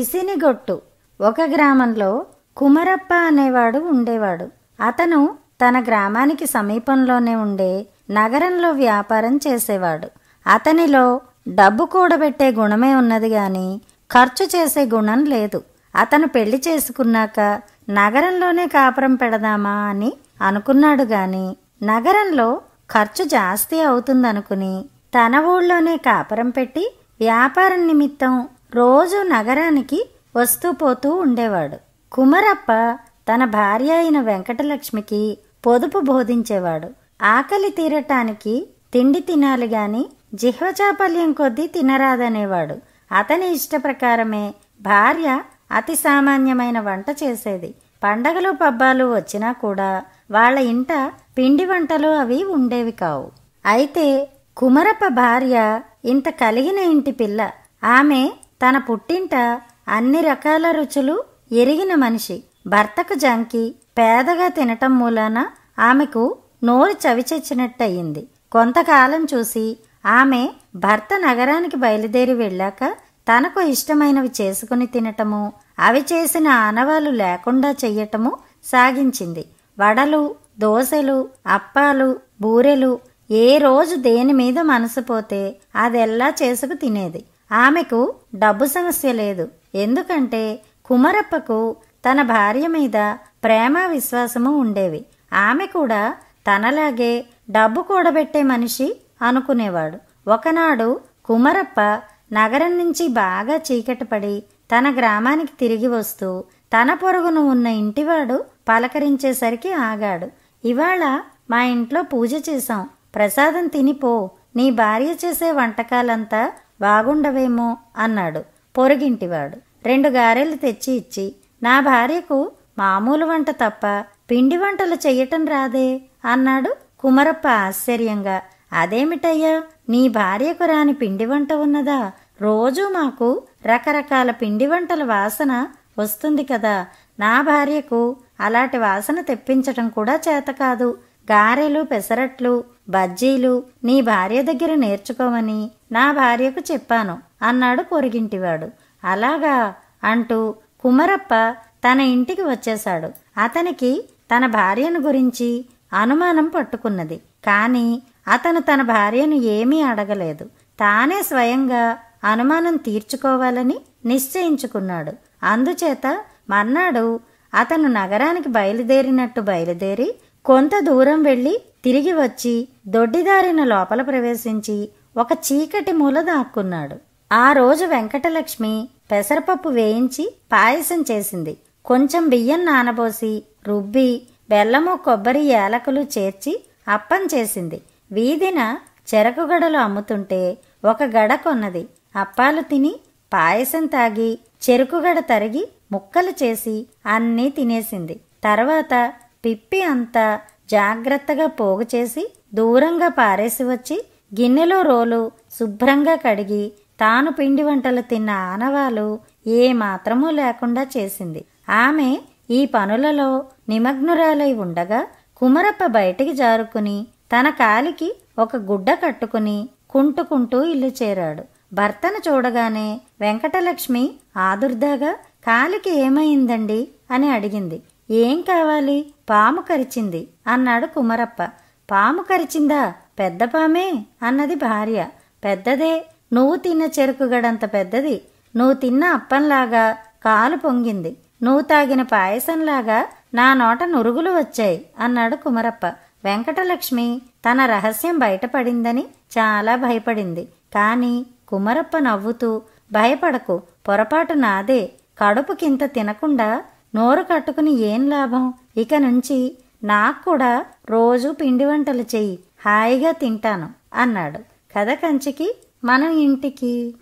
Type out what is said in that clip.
పిసినిగొట్టు ఒక గ్రామంలో కుమరప్ప అనేవాడు ఉండేవాడు. అతను తన గ్రామానికి సమీపంలోనే ఉండే నగరంలో వ్యాపారం చేసేవాడు. అతనిలో డబ్బు కూడబెట్టే గుణమే ఉన్నది గాని ఖర్చు చేసే గుణం లేదు. అతను పెళ్ళి చేసుకున్నాక నగరంలోనే కాపురం పెడదామా అని అనుకున్నాడు గాని నగరంలో ఖర్చు జాస్తి అవుతుందనుకుని తన ఊళ్ళోనే కాపురం పెట్టి వ్యాపారం నిమిత్తం రోజు నగరానికి వస్తూ పోతూ ఉండేవాడు. కుమరప్ప తన భార్య అయిన వెంకటలక్ష్మికి పొదుపు బోధించేవాడు. ఆకలి తీరటానికి తిండి తినాలి గాని జిహ్వచాపల్యం కొద్దీ తినరాదనేవాడు. అతని ఇష్ట ప్రకారమే భార్య అతి సామాన్యమైన వంట చేసేది. పండగలు పబ్బాలు వచ్చినా కూడా వాళ్ళ ఇంట పిండి వంటలు అవి ఉండేవి కావు. అయితే కుమరప్ప భార్య ఇంత కలిగిన ఇంటి పిల్ల. ఆమె తన పుట్టింట అన్ని రకాల రుచులు ఎరిగిన మనిషి. భర్తకు జంకి పేదగా తినటం మూలాన ఆమెకు నోరు చవిచెచ్చినట్టయింది కొంతకాలం చూసి ఆమె భర్త నగరానికి బయలుదేరి వెళ్ళాక తనకు ఇష్టమైనవి చేసుకుని తినటము అవి చేసిన ఆనవాలు లేకుండా చెయ్యటము సాగించింది. వడలు దోశలు అప్పాలు బూరెలు ఏ రోజు దేని మీద మనసు పోతే అదెల్లా చేసుకు తినేది. ఆమెకు డబ్బు సమస్య లేదు. ఎందుకంటే కుమరప్పకు తన భార్య మీద ప్రేమ విశ్వాసము ఉండేవి. ఆమె కూడా తనలాగే డబ్బు కూడబెట్టే మనిషి అనుకునేవాడు. ఒకనాడు కుమరప్ప నగరం నుంచి బాగా చీకటపడి తన గ్రామానికి తిరిగి వస్తూ తన పొరుగున ఉన్న ఇంటివాడు పలకరించేసరికి ఆగాడు. ఇవాళ మా ఇంట్లో పూజ చేశాం. ప్రసాదం తినిపో. నీ భార్య చేసే వంటకాలంతా బాగుండవేమో అన్నాడు. పొరుగింటివాడు. రెండు గారెలు తెచ్చి ఇచ్చి నా భార్యకు మామూలు వంట తప్ప పిండి వంటలు చెయ్యటం రాదే అన్నాడు కుమరప్ప ఆశ్చర్యంగా. అదేమిటయ్యా? నీ భార్యకు రాని పిండి వంట ఉన్నదా? రోజూ మాకు రకరకాల పిండి వంటల వాసన వస్తుంది కదా. నా భార్యకు అలాంటి వాసన తెప్పించటం కూడా చేత కాదు. గారెలు పెసరట్లు బజ్జీలు నీ భార్య దగ్గర నేర్చుకోమని నా భార్యకు చెప్పాను. అన్నాడు పొరిగింటివాడు. అలాగా? అంటూ కుమరప్ప తన ఇంటికి వచ్చేశాడు. అతనికి తన భార్యను గురించి అనుమానం పట్టుకున్నది. కాని అతను తన భార్యను ఏమీ అడగలేదు. తానే స్వయంగా అనుమానం తీర్చుకోవాలని నిశ్చయించుకున్నాడు. అందుచేత మర్నాడు అతను నగరానికి బయలుదేరినట్టు బయలుదేరి కొంత దూరం వెళ్ళి తిరిగి వచ్చి దొడ్డిదారిన లోపల ప్రవేశించి ఒక చీకటి మూల దాక్కున్నాడు. ఆ రోజు వెంకటలక్ష్మి పెసరపప్పు వేయించి పాయసం చేసింది. కొంచెం బియ్యం నానబోసి రుబ్బి బెల్లము కొబ్బరి యాలకులు చేర్చి అప్పం చేసింది. వీధిన చెరకు గడలు అమ్ముతుంటే ఒక గడ కొన్నది. అప్పాలు తిని పాయసం తాగి చెరుకుగడ తరిగి ముక్కలు చేసి అన్నీ తినేసింది. తర్వాత పిప్పి అంతా జాగ్రత్తగా పోగు చేసి దూరంగా పారేసి వచ్చి గిన్నెలో రోలు శుభ్రంగా కడిగి తాను పిండి వంటలు తిన్న ఆనవాలు ఏమాత్రమూ లేకుండా చేసింది. ఆమె ఈ పనులలో నిమగ్నురాలై ఉండగా కుమరప్ప బయటికి జారుకుని తన కాలికి ఒక గుడ్డ కట్టుకుని కుంటుకుంటూ ఇల్లు చేరాడు. భర్తను చూడగానే వెంకటలక్ష్మి ఆదుర్దాగా కాలికి ఏమైందండి? అని అడిగింది. ఏం కావాలి? పాము కరిచింది అన్నాడు కుమరప్ప. పాము కరిచిందా? పెద్ద పామే అన్నది భార్య. పెద్దదే నువ్వు తిన్న చెరుకు గడంత పెద్దది. నువ్వు తిన్న అప్పంలాగా కాలు పొంగింది. నువ్వు తాగిన పాయసంలాగా నా నోట నురుగులు వచ్చాయి అన్నాడు కుమరప్ప. వెంకటలక్ష్మి తన రహస్యం బయటపడిందని చాలా భయపడింది. కాని కుమరప్ప నవ్వుతూ భయపడకు పొరపాటు నాదే. కడుపుకింత తినకుండా నోరు కట్టుకుని ఏం లాభం? ఇక నుంచి నాకు కూడా రోజు పిండి వంటలు చెయ్యి. హాయిగా తింటాను అన్నాడు. కథ కంచికి మనం ఇంటికి.